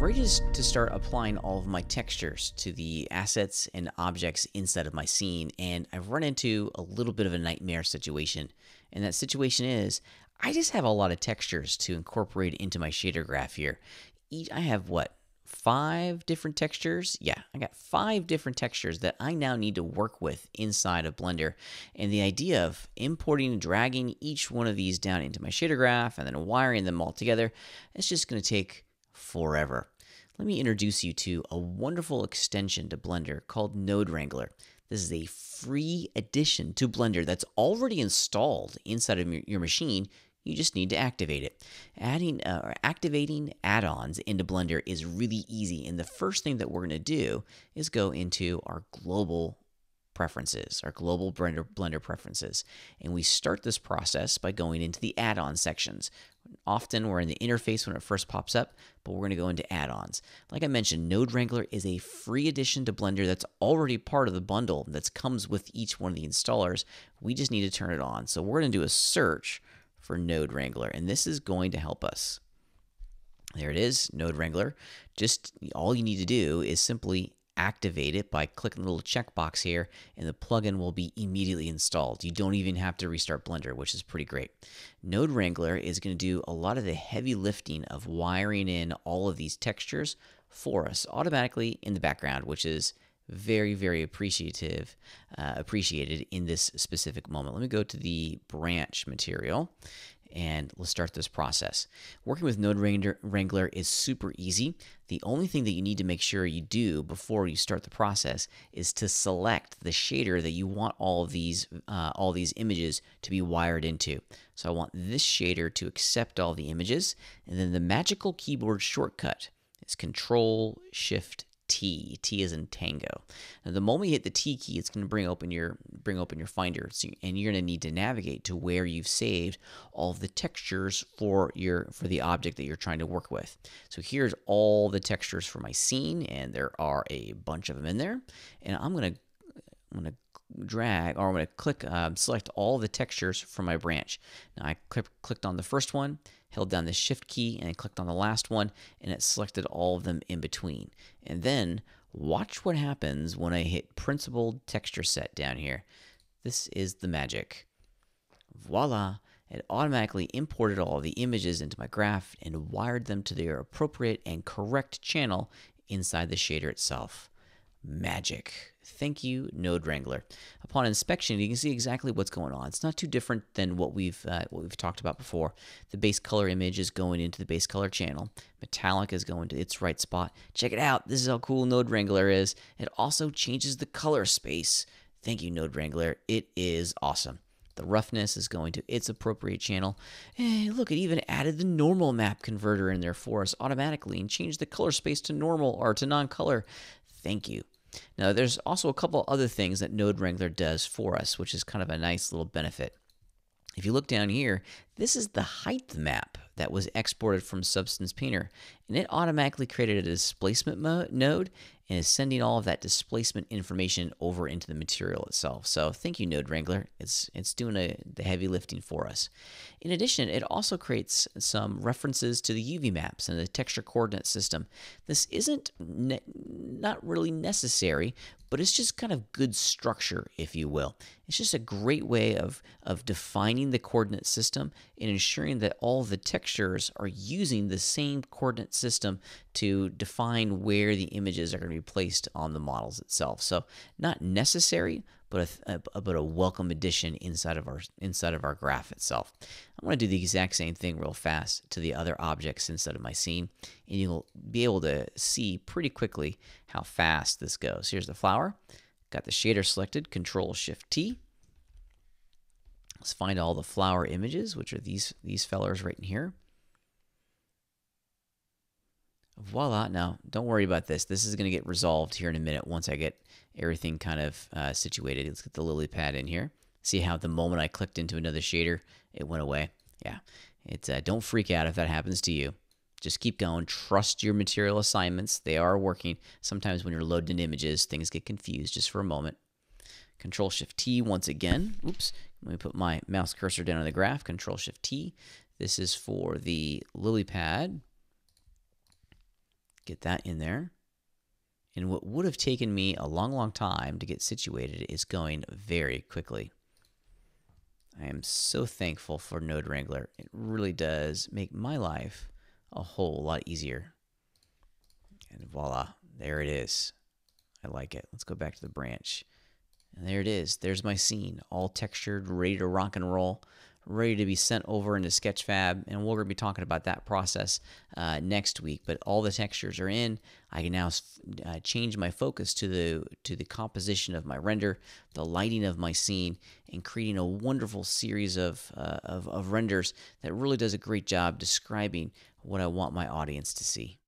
ready to start applying all of my textures to the assets and objects inside of my scene, and I've run into a little bit of a nightmare situation. And that situation is I just have a lot of textures to incorporate into my shader graph here. Each, I have what, five different textures? Yeah, I got five different textures that I now need to work with inside of Blender. And the idea of importing and dragging each one of these down into my shader graph and then wiring them all together, it's just going to take forever. Let me introduce you to a wonderful extension to Blender called Node Wrangler. This is a free addition to Blender that's already installed inside of your machine. You just need to activate it. Adding uh, or activating add-ons into Blender is really easy, and the first thing that we're going to do is go into our global preferences, our global Blender, Blender preferences. And we start this process by going into the add-on sections. Often we're in the interface when it first pops up, but we're going to go into add-ons. Like I mentioned, Node Wrangler is a free addition to Blender that's already part of the bundle that comes with each one of the installers. We just need to turn it on. So we're going to do a search for Node Wrangler, and this is going to help us. There it is, Node Wrangler. Just all you need to do is simply activate it by clicking the little checkbox here, and the plugin will be immediately installed. You don't even have to restart Blender, which is pretty great. Node Wrangler is going to do a lot of the heavy lifting of wiring in all of these textures for us automatically in the background, which is very, very appreciative, uh, appreciated in this specific moment. Let me go to the branch material and let's start this process. Working with Node Wrangler is super easy. The only thing that you need to make sure you do before you start the process is to select the shader that you want all these uh, all these images to be wired into. So I want this shader to accept all the images, and then the magical keyboard shortcut is Control Shift T. T is in Tango. Now, the moment you hit the T key, it's going to bring open your bring open your Finder, and you're going to need to navigate to where you've saved all the textures for your for the object that you're trying to work with. So here's all the textures for my scene, and there are a bunch of them in there. And I'm going to I'm going to drag or I'm going to click um, select all the textures from my branch. Now I click, clicked on the first one held down the shift key and clicked on the last one and it selected all of them in between. And then watch what happens when I hit principled texture set down here. This is the magic. Voila! It automatically imported all the images into my graph and wired them to their appropriate and correct channel inside the shader itself. Magic. Thank you, Node Wrangler. Upon inspection, you can see exactly what's going on. It's not too different than what we've uh, what we've talked about before. The base color image is going into the base color channel. Metallic is going to its right spot. Check it out. This is how cool Node Wrangler is. It also changes the color space. Thank you, Node Wrangler. It is awesome. The roughness is going to its appropriate channel. Hey, look, it even added the normal map converter in there for us automatically and changed the color space to normal or to non-color. Thank you. Now, there's also a couple other things that Node Wrangler does for us, which is kind of a nice little benefit. If you look down here, this is the height map that was exported from Substance Painter, and it automatically created a displacement node and is sending all of that displacement information over into the material itself. So thank you, Node Wrangler. It's, it's doing a, the heavy lifting for us. In addition, it also creates some references to the UV maps and the texture coordinate system. This isn't not really necessary, but it's just kind of good structure, if you will. It's just a great way of, of defining the coordinate system and ensuring that all the textures are using the same coordinate system to define where the images are going to be placed on the models itself. So not necessary, but a, a, but a welcome addition inside of our inside of our graph itself. I'm going to do the exact same thing real fast to the other objects inside of my scene, and you'll be able to see pretty quickly how fast this goes. Here's the flower. Got the shader selected, Control Shift T. Let's find all the flower images, which are these these fellers right in here. Voila. Now, don't worry about this. This is going to get resolved here in a minute once I get everything kind of uh, situated. Let's get the lily pad in here. See how the moment I clicked into another shader, it went away. Yeah, it's uh, don't freak out if that happens to you. Just keep going. Trust your material assignments. They are working. Sometimes when you're loading images, things get confused just for a moment. Control Shift T once again. Oops. Let me put my mouse cursor down on the graph. Control Shift T. This is for the lily pad get that in there. And what would have taken me a long, long time to get situated is going very quickly. I am so thankful for Node Wrangler. It really does make my life a whole lot easier. And voila, there it is. I like it. Let's go back to the branch. And there it is. There's my scene, all textured, ready to rock and roll ready to be sent over into Sketchfab, and we're going to be talking about that process uh, next week. But all the textures are in. I can now uh, change my focus to the to the composition of my render, the lighting of my scene, and creating a wonderful series of, uh, of, of renders that really does a great job describing what I want my audience to see.